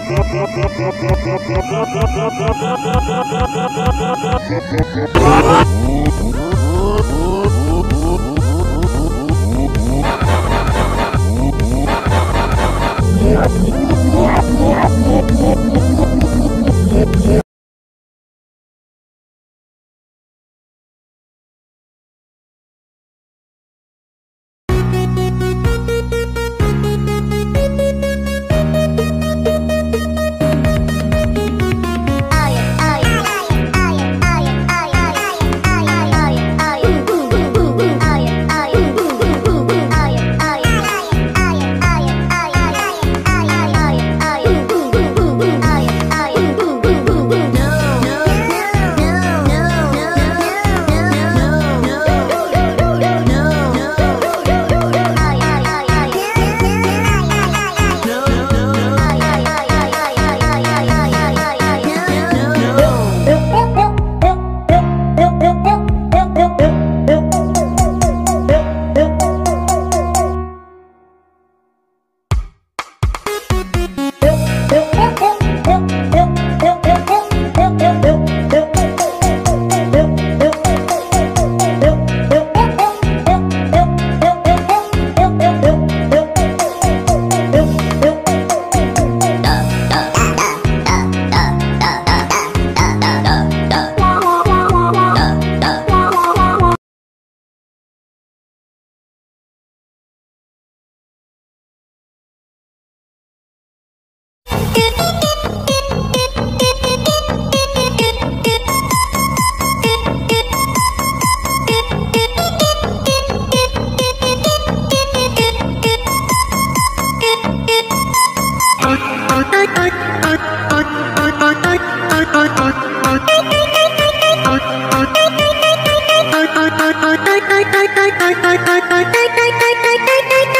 Oh, oh, oh,